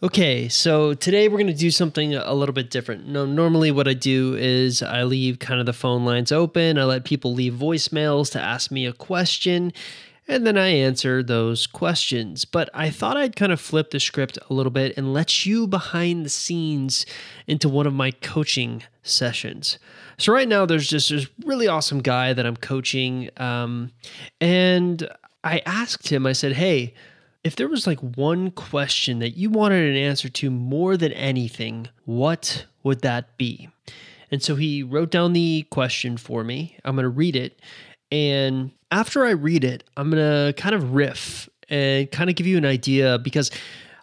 Okay, so today we're going to do something a little bit different. No, normally what I do is I leave kind of the phone lines open. I let people leave voicemails to ask me a question, and then I answer those questions. But I thought I'd kind of flip the script a little bit and let you behind the scenes into one of my coaching sessions. So right now there's just this really awesome guy that I'm coaching, um, and I asked him. I said, "Hey." If there was like one question that you wanted an answer to more than anything, what would that be? And so he wrote down the question for me. I'm going to read it. And after I read it, I'm going to kind of riff and kind of give you an idea because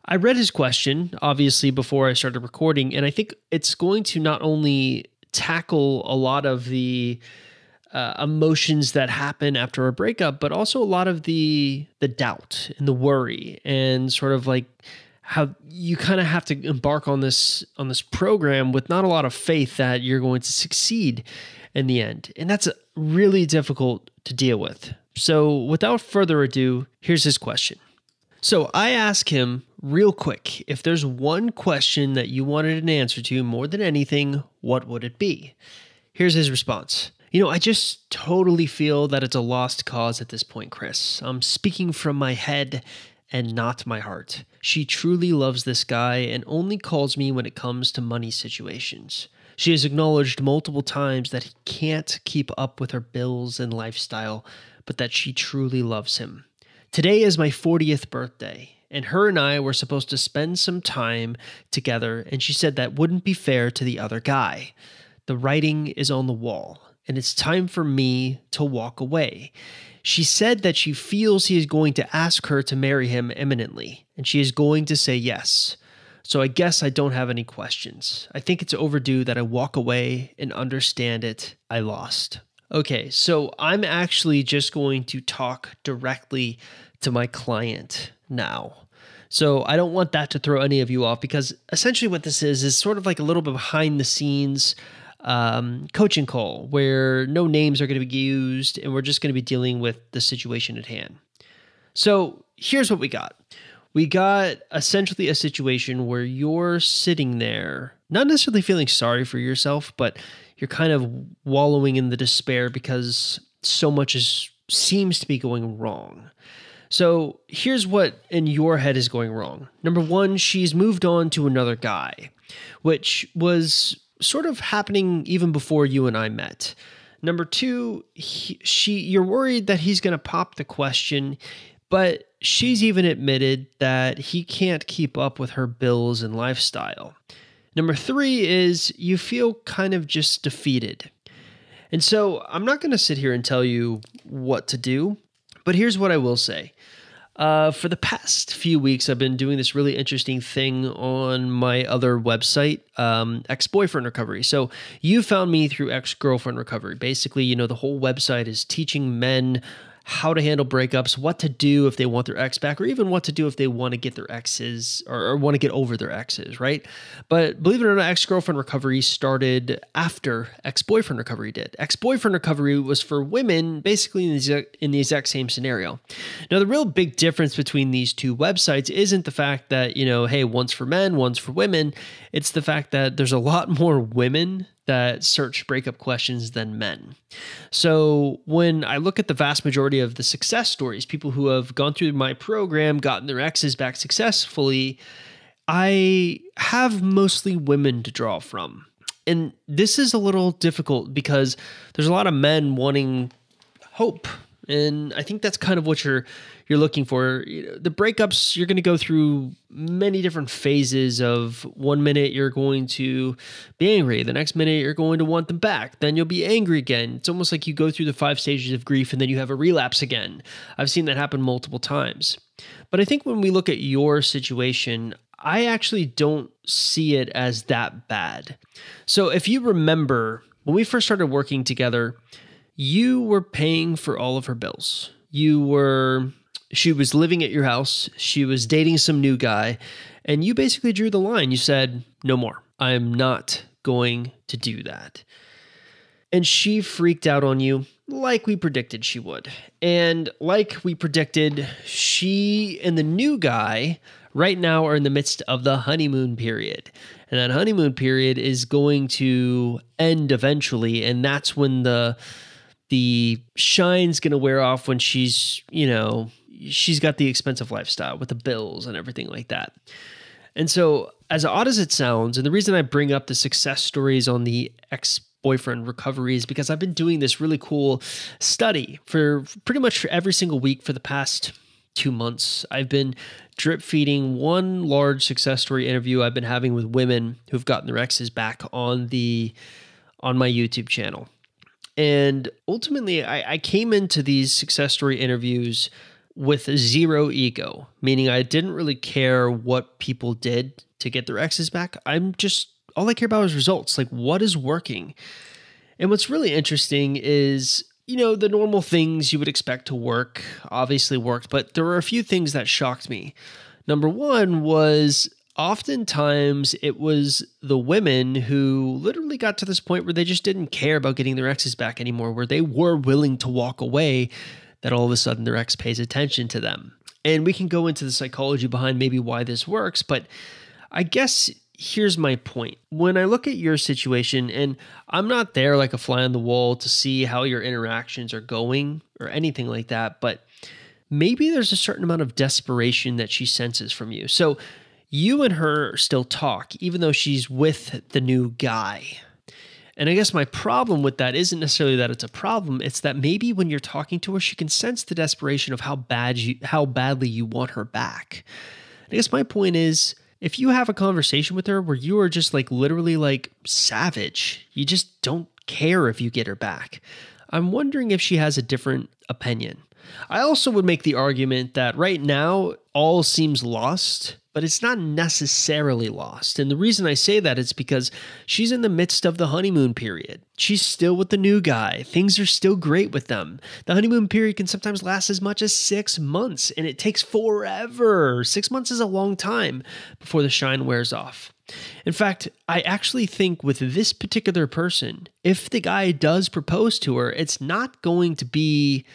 I read his question, obviously, before I started recording. And I think it's going to not only tackle a lot of the uh, emotions that happen after a breakup, but also a lot of the the doubt and the worry and sort of like how you kind of have to embark on this on this program with not a lot of faith that you're going to succeed in the end. And that's really difficult to deal with. So, without further ado, here's his question. So, I ask him real quick if there's one question that you wanted an answer to more than anything, what would it be? Here's his response you know, I just totally feel that it's a lost cause at this point, Chris. I'm speaking from my head and not my heart. She truly loves this guy and only calls me when it comes to money situations. She has acknowledged multiple times that he can't keep up with her bills and lifestyle, but that she truly loves him. Today is my 40th birthday, and her and I were supposed to spend some time together, and she said that wouldn't be fair to the other guy. The writing is on the wall and it's time for me to walk away. She said that she feels he is going to ask her to marry him imminently, and she is going to say yes. So I guess I don't have any questions. I think it's overdue that I walk away and understand it. I lost. Okay, so I'm actually just going to talk directly to my client now. So I don't want that to throw any of you off because essentially what this is is sort of like a little bit behind the scenes um, coaching call where no names are going to be used and we're just going to be dealing with the situation at hand. So here's what we got we got essentially a situation where you're sitting there, not necessarily feeling sorry for yourself, but you're kind of wallowing in the despair because so much is seems to be going wrong. So here's what in your head is going wrong. Number one, she's moved on to another guy, which was sort of happening even before you and I met. Number two, he, she you're worried that he's going to pop the question, but she's even admitted that he can't keep up with her bills and lifestyle. Number three is you feel kind of just defeated. And so I'm not going to sit here and tell you what to do, but here's what I will say. Uh, for the past few weeks, I've been doing this really interesting thing on my other website, um, Ex Boyfriend Recovery. So you found me through Ex Girlfriend Recovery. Basically, you know, the whole website is teaching men how to handle breakups, what to do if they want their ex back, or even what to do if they want to get their exes or, or want to get over their exes, right? But believe it or not, ex girlfriend recovery started after ex boyfriend recovery did. Ex boyfriend recovery was for women, basically in the, exact, in the exact same scenario. Now, the real big difference between these two websites isn't the fact that, you know, hey, one's for men, one's for women. It's the fact that there's a lot more women that search breakup questions than men. So when I look at the vast majority of the success stories, people who have gone through my program, gotten their exes back successfully, I have mostly women to draw from. And this is a little difficult because there's a lot of men wanting hope and I think that's kind of what you're you're looking for. The breakups you're going to go through many different phases of one minute you're going to be angry, the next minute you're going to want them back, then you'll be angry again. It's almost like you go through the five stages of grief and then you have a relapse again. I've seen that happen multiple times. But I think when we look at your situation, I actually don't see it as that bad. So if you remember when we first started working together, you were paying for all of her bills. You were, she was living at your house, she was dating some new guy, and you basically drew the line. You said, no more. I'm not going to do that. And she freaked out on you like we predicted she would. And like we predicted, she and the new guy right now are in the midst of the honeymoon period. And that honeymoon period is going to end eventually. And that's when the the shine's going to wear off when she's, you know, she's got the expensive lifestyle with the bills and everything like that. And so, as odd as it sounds, and the reason I bring up the success stories on the ex boyfriend recovery is because I've been doing this really cool study for pretty much for every single week for the past two months. I've been drip feeding one large success story interview I've been having with women who've gotten their exes back on the on my YouTube channel. And ultimately, I, I came into these success story interviews with zero ego, meaning I didn't really care what people did to get their exes back. I'm just all I care about is results. Like what is working? And what's really interesting is, you know, the normal things you would expect to work obviously worked, but there were a few things that shocked me. Number one was oftentimes it was the women who literally got to this point where they just didn't care about getting their exes back anymore, where they were willing to walk away, that all of a sudden their ex pays attention to them. And we can go into the psychology behind maybe why this works, but I guess here's my point. When I look at your situation, and I'm not there like a fly on the wall to see how your interactions are going or anything like that, but maybe there's a certain amount of desperation that she senses from you. So you and her still talk, even though she's with the new guy. And I guess my problem with that isn't necessarily that it's a problem, it's that maybe when you're talking to her, she can sense the desperation of how bad you how badly you want her back. I guess my point is if you have a conversation with her where you are just like literally like savage, you just don't care if you get her back. I'm wondering if she has a different opinion. I also would make the argument that right now all seems lost but it's not necessarily lost. And the reason I say that is because she's in the midst of the honeymoon period. She's still with the new guy. Things are still great with them. The honeymoon period can sometimes last as much as six months, and it takes forever. Six months is a long time before the shine wears off. In fact, I actually think with this particular person, if the guy does propose to her, it's not going to be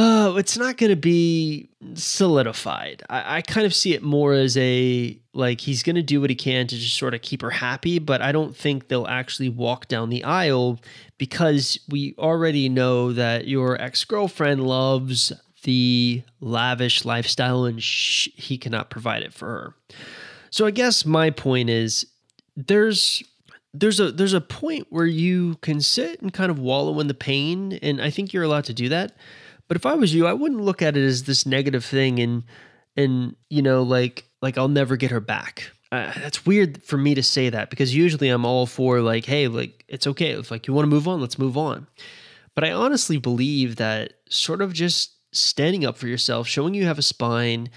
oh, it's not going to be solidified. I, I, kind of see it more as a like he's going to do what he can to just sort of keep her happy, but I don't think they'll actually walk down the aisle because we already know that your ex girlfriend loves the lavish lifestyle and sh- he cannot provide it for her. So I guess my point is there's there's a there's a point where you can sit and kind of wallow in the pain and I think you're allowed to do that but if I was you, I wouldn't look at it as this negative thing and and you know like like I'll never get her back. Uh, that's weird for me to say that because usually I'm all for like, hey, like it's okay if like you want to move on, let's move on. But I honestly believe that sort of just standing up for yourself, showing you have a spine,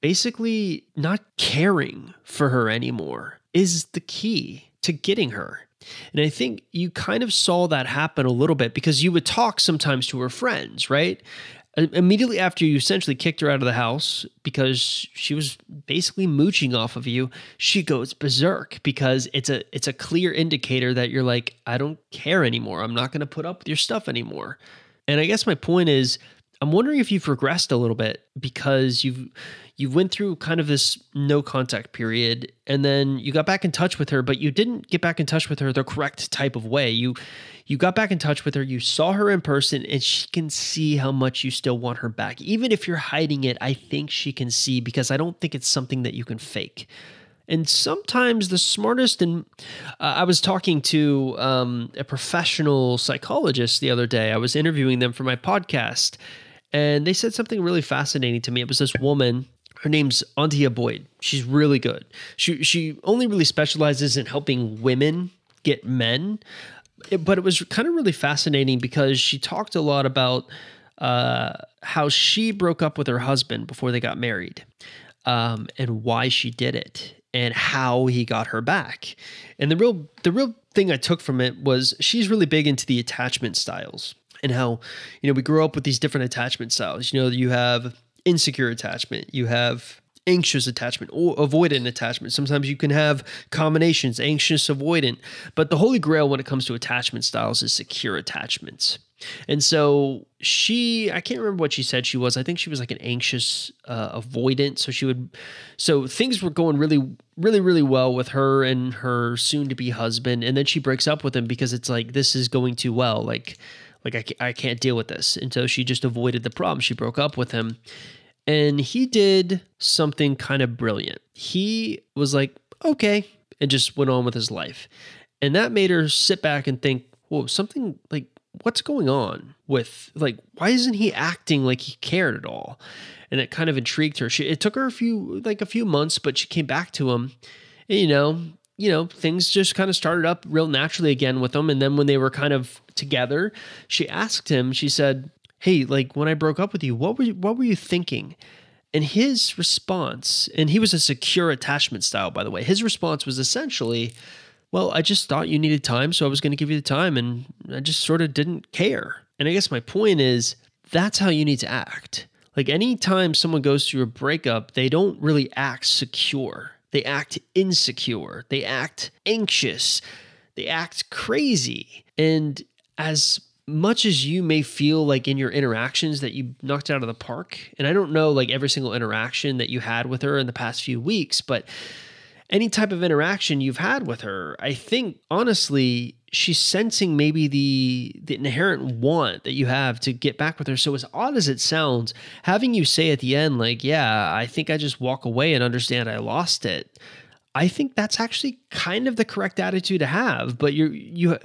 basically not caring for her anymore is the key to getting her. And I think you kind of saw that happen a little bit because you would talk sometimes to her friends, right? Immediately after you essentially kicked her out of the house because she was basically mooching off of you, she goes berserk because it's a it's a clear indicator that you're like, I don't care anymore. I'm not going to put up with your stuff anymore. And I guess my point is I'm wondering if you've regressed a little bit because you've you went through kind of this no contact period and then you got back in touch with her but you didn't get back in touch with her the correct type of way. You you got back in touch with her you saw her in person and she can see how much you still want her back. Even if you're hiding it i think she can see because i don't think it's something that you can fake. And sometimes the smartest and uh, i was talking to um, a professional psychologist the other day. I was interviewing them for my podcast and they said something really fascinating to me it was this woman her name's Antia Boyd. She's really good. She she only really specializes in helping women get men, it, but it was kind of really fascinating because she talked a lot about uh, how she broke up with her husband before they got married, um, and why she did it, and how he got her back. And the real the real thing I took from it was she's really big into the attachment styles and how you know we grow up with these different attachment styles. You know, you have insecure attachment, you have anxious attachment or avoidant attachment. Sometimes you can have combinations, anxious, avoidant. But the holy grail when it comes to attachment styles is secure attachments. And so she, I can't remember what she said she was. I think she was like an anxious uh, avoidant. So she would, so things were going really, really, really well with her and her soon to be husband. And then she breaks up with him because it's like, this is going too well. Like, like I, I can't deal with this. And so she just avoided the problem. She broke up with him. And he did something kind of brilliant. He was like, okay, and just went on with his life. And that made her sit back and think, whoa, something like, what's going on with, like, why isn't he acting like he cared at all? And it kind of intrigued her. She, it took her a few, like a few months, but she came back to him. And, you know, you know, things just kind of started up real naturally again with them. And then when they were kind of together, she asked him, she said, hey, like when I broke up with you, what were you, what were you thinking? And his response, and he was a secure attachment style, by the way. His response was essentially, well, I just thought you needed time, so I was going to give you the time, and I just sort of didn't care. And I guess my point is that's how you need to act. Like anytime someone goes through a breakup, they don't really act secure. They act insecure. They act anxious. They act crazy. And as much as you may feel like in your interactions that you knocked it out of the park, and I don't know like every single interaction that you had with her in the past few weeks, but any type of interaction you've had with her, I think honestly, she's sensing maybe the the inherent want that you have to get back with her. So as odd as it sounds, having you say at the end, like, yeah, I think I just walk away and understand I lost it. I think that's actually kind of the correct attitude to have. But you you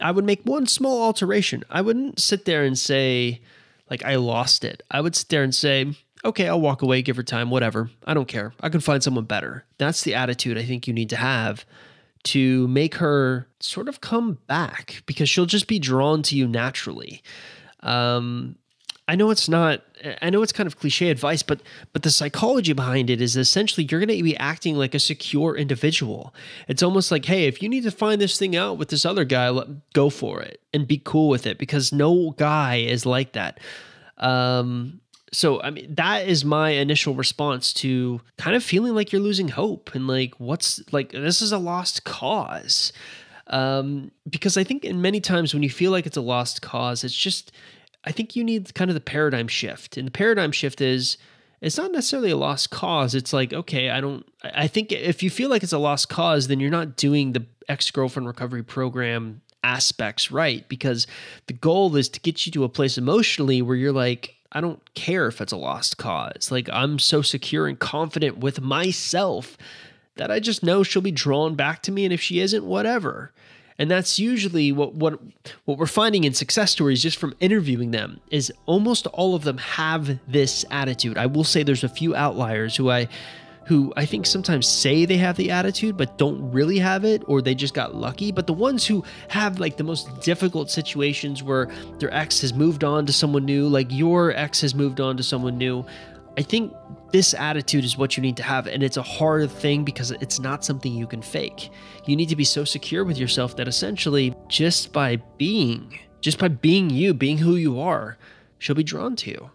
I would make one small alteration. I wouldn't sit there and say, like, I lost it. I would sit there and say, okay, I'll walk away, give her time, whatever. I don't care. I can find someone better. That's the attitude I think you need to have to make her sort of come back because she'll just be drawn to you naturally. Um, I know it's not I know it's kind of cliche advice, but but the psychology behind it is essentially you're going to be acting like a secure individual. It's almost like, hey, if you need to find this thing out with this other guy, let, go for it and be cool with it because no guy is like that. Um, so I mean that is my initial response to kind of feeling like you're losing hope and like what's like this is a lost cause. Um, because I think in many times when you feel like it's a lost cause, it's just I think you need kind of the paradigm shift. And the paradigm shift is it's not necessarily a lost cause. It's like, okay, I don't, I think if you feel like it's a lost cause, then you're not doing the ex girlfriend recovery program aspects right because the goal is to get you to a place emotionally where you're like, I don't care if it's a lost cause. Like, I'm so secure and confident with myself that I just know she'll be drawn back to me. And if she isn't, whatever. And that's usually what what what we're finding in success stories just from interviewing them is almost all of them have this attitude. I will say there's a few outliers who I who I think sometimes say they have the attitude but don't really have it or they just got lucky. But the ones who have like the most difficult situations where their ex has moved on to someone new, like your ex has moved on to someone new, I think this attitude is what you need to have. And it's a hard thing because it's not something you can fake. You need to be so secure with yourself that essentially, just by being, just by being you, being who you are, she'll be drawn to you.